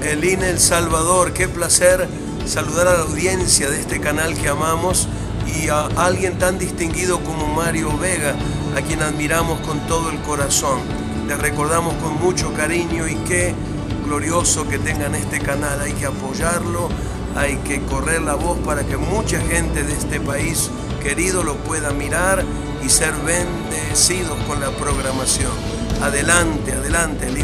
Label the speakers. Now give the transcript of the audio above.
Speaker 1: El El Salvador, qué placer saludar a la audiencia de este canal que amamos y a alguien tan distinguido como Mario Vega, a quien admiramos con todo el corazón. Les recordamos con mucho cariño y qué glorioso que tengan este canal. Hay que apoyarlo, hay que correr la voz para que mucha gente de este país querido lo pueda mirar y ser bendecidos con la programación. Adelante, adelante, el